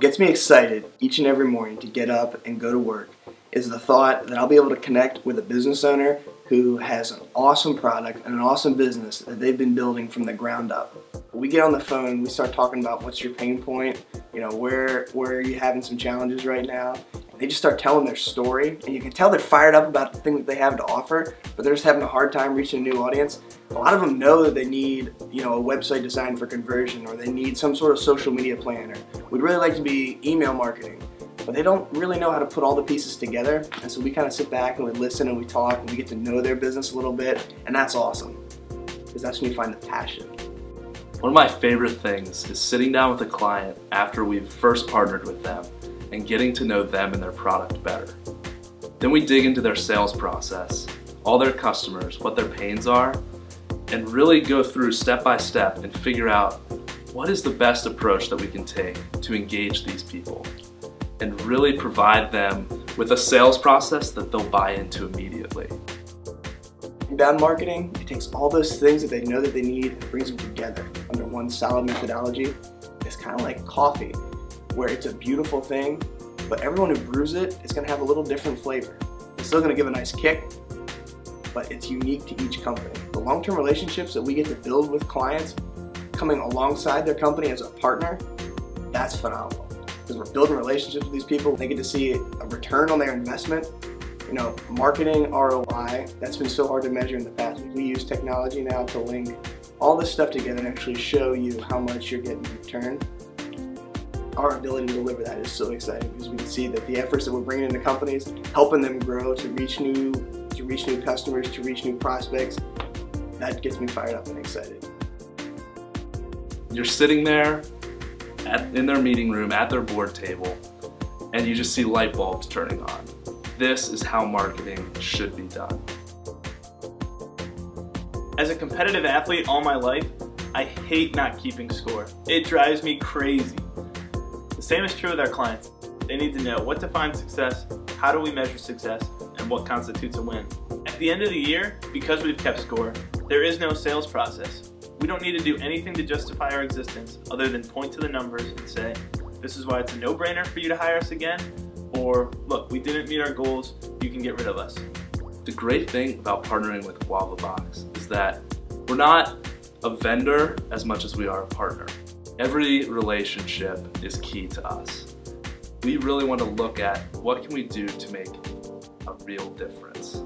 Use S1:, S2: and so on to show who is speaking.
S1: What gets me excited each and every morning to get up and go to work is the thought that I'll be able to connect with a business owner who has an awesome product and an awesome business that they've been building from the ground up. We get on the phone, we start talking about what's your pain point, you know, where, where are you having some challenges right now, they just start telling their story and you can tell they're fired up about the thing that they have to offer but they're just having a hard time reaching a new audience. A lot of them know that they need you know a website designed for conversion or they need some sort of social media plan or we'd really like to be email marketing but they don't really know how to put all the pieces together and so we kind of sit back and we listen and we talk and we get to know their business a little bit and that's awesome because that's when you find the passion.
S2: One of my favorite things is sitting down with a client after we've first partnered with them and getting to know them and their product better. Then we dig into their sales process, all their customers, what their pains are, and really go through step by step and figure out what is the best approach that we can take to engage these people and really provide them with a sales process that they'll buy into immediately.
S1: Inbound marketing, it takes all those things that they know that they need and brings them together under one solid methodology. It's kind of like coffee where it's a beautiful thing, but everyone who brews it is going to have a little different flavor. It's still going to give a nice kick, but it's unique to each company. The long-term relationships that we get to build with clients coming alongside their company as a partner, that's phenomenal. Because we're building relationships with these people, they get to see a return on their investment. You know, marketing ROI, that's been so hard to measure in the past. We use technology now to link all this stuff together and actually show you how much you're getting returned. return our ability to deliver that is so exciting because we can see that the efforts that we're bringing into companies, helping them grow to reach new, to reach new customers, to reach new prospects, that gets me fired up and excited.
S2: You're sitting there at, in their meeting room at their board table and you just see light bulbs turning on. This is how marketing should be done.
S3: As a competitive athlete all my life, I hate not keeping score. It drives me crazy. The same is true with our clients. They need to know what defines success, how do we measure success, and what constitutes a win. At the end of the year, because we've kept score, there is no sales process. We don't need to do anything to justify our existence other than point to the numbers and say, this is why it's a no-brainer for you to hire us again, or look, we didn't meet our goals, you can get rid of us.
S2: The great thing about partnering with GuavaBox is that we're not a vendor as much as we are a partner. Every relationship is key to us. We really want to look at what can we do to make a real difference.